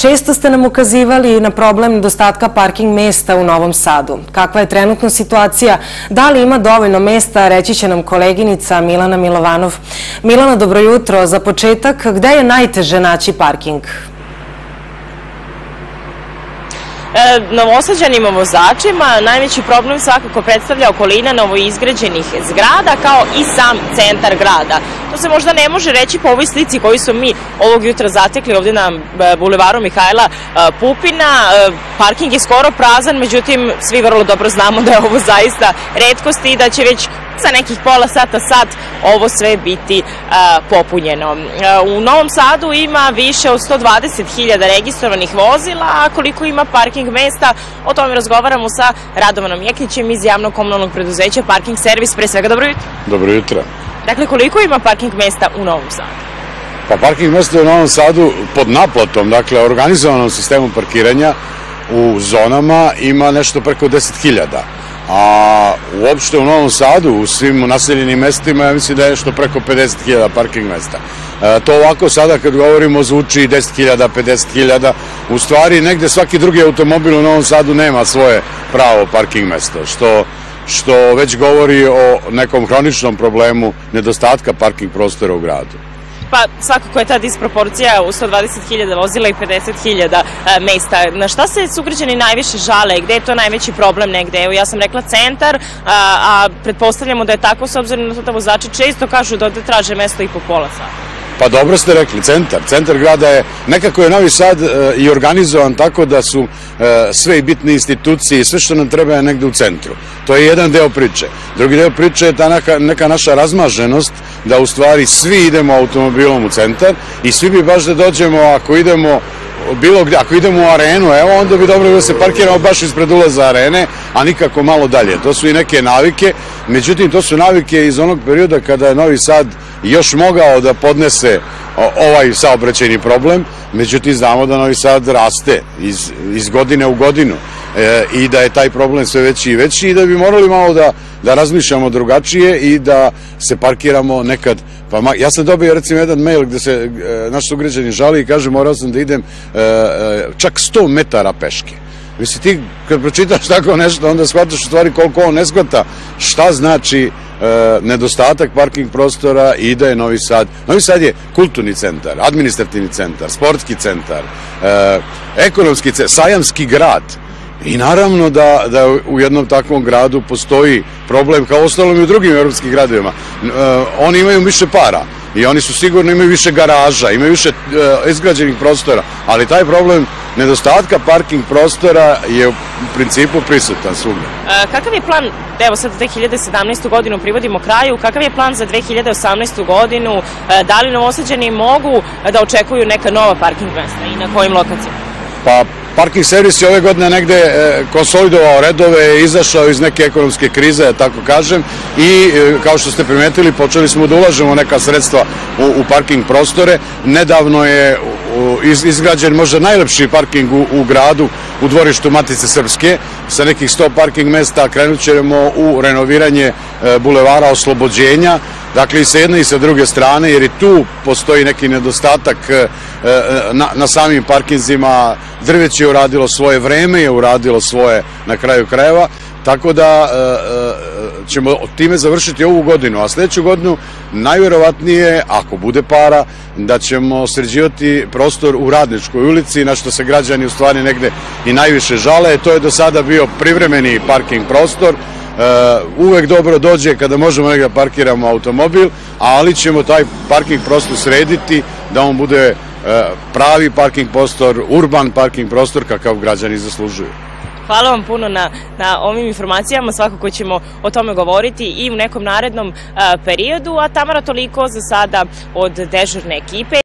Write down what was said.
Često ste nam ukazivali na problem nedostatka parking mesta u Novom Sadu. Kakva je trenutna situacija? Da li ima dovoljno mesta? Reći će nam koleginica Milana Milovanov. Milana, dobro jutro. Za početak, gde je najteže naći parking? E, novosađanima vozačima najveći problem svakako predstavlja okolina novoizgrađenih zgrada kao i sam centar grada. To se možda ne može reći po ovoj slici koju smo mi ovog jutra zatekli ovde na e, bulevaru Mihajla e, Pupina. Parking je skoro prazan, međutim svi vrlo dobro znamo da je ovo zaista redkost i da će već za nekih pola sata, sat ovo sve biti popunjeno. U Novom Sadu ima više od 120.000 registrovanih vozila, a koliko ima parking mesta, o tome razgovaramo sa Radovanom Jekićem iz javnog komunalnog preduzeća Parking Servis. Pre svega, dobro jutro. Dobro jutro. Dakle, koliko ima parking mesta u Novom Sadu? Pa parking mesta u Novom Sadu pod naplatom, dakle organizovanom sistemom parkiranja u zonama ima nešto preko 10.000 a uopšte u Novom Sadu, u svim naseljenim mestima, ja mislim da je nešto preko 50.000 parking mesta. E, to ovako sada kad govorimo zvuči 10.000, 50.000, u stvari negde svaki drugi automobil u Novom Sadu nema svoje pravo parking mesto, što što već govori o nekom hroničnom problemu nedostatka parking prostora u gradu. Pa svakako je ta disproporcija u 120.000 vozila i 50.000 e, mesta. Na šta se sugrađani najviše žale? Gde je to najveći problem negde? Evo ja sam rekla centar, a, a pretpostavljamo da je tako s obzirom na to da vozači često kažu da ovde traže mesto i po pola sata. Pa dobro ste rekli, centar. Centar grada je, nekako je Novi Sad e, i organizovan tako da su e, sve i bitne institucije i sve što nam treba je negde u centru. To je jedan deo priče. Drugi deo priče je ta neka, neka naša razmaženost da u stvari svi idemo automobilom u centar i svi bi baš da dođemo ako idemo bilo gde, ako idemo u arenu, evo, onda bi dobro da se parkiramo baš ispred ulaza arene, a nikako malo dalje. To su i neke navike, međutim, to su navike iz onog perioda kada je Novi Sad još mogao da podnese ovaj saobraćajni problem, međutim, znamo da Novi Sad raste iz, iz godine u godinu e, i da je taj problem sve veći i veći i da bi morali malo da, da razmišljamo drugačije i da se parkiramo nekad Pa ja sam dobio recimo jedan mail gde se e, naš sugrađani žali i kaže morao sam da idem e, e, čak 100 metara peške. Misli ti kad pročitaš tako nešto onda shvataš u stvari koliko on ne shvata šta znači nedostatak parking prostora i da je Novi Sad. Novi Sad je kulturni centar, administrativni centar, sportski centar, e, ekonomski centar, sajamski grad. I naravno da, da u jednom takvom gradu postoji problem kao ostalom i u drugim evropskim gradovima. E, oni imaju više para i oni su sigurno imaju više garaža, imaju više e, izgrađenih prostora, ali taj problem nedostatka parking prostora je u principu prisutan svugde. E, kakav je plan, evo sad 2017. godinu privodimo kraju, kakav je plan za 2018. godinu, e, da li novosađani mogu da očekuju neka nova parking mesta i na kojim lokacijama? Pa Parking servis je ove godine negde e, konsolidovao redove, izašao iz neke ekonomske krize, da tako kažem, i e, kao što ste primetili, počeli smo da ulažemo neka sredstva u, u parking prostore. Nedavno je izgrađen možda najlepši parking u, gradu, u dvorištu Matice Srpske, sa nekih 100 parking mesta krenut ćemo u renoviranje e, bulevara Oslobođenja, dakle i sa jedne i sa druge strane, jer i tu postoji neki nedostatak na, na samim parkinzima, drveć je uradilo svoje, vreme je uradilo svoje na kraju krajeva, tako da e, e, ćemo time završiti ovu godinu, a sledeću godinu najverovatnije, ako bude para, da ćemo sređivati prostor u Radničkoj ulici, na što se građani u stvari negde i najviše žale. To je do sada bio privremeni parking prostor, Uh, uvek dobro dođe kada možemo negde da parkiramo automobil, ali ćemo taj parking prostor srediti da on bude E, pravi parking prostor, urban parking prostor kakav građani zaslužuju. Hvala vam puno na, na ovim informacijama, svakako ćemo o tome govoriti i u nekom narednom a, periodu, a Tamara toliko za sada od dežurne ekipe.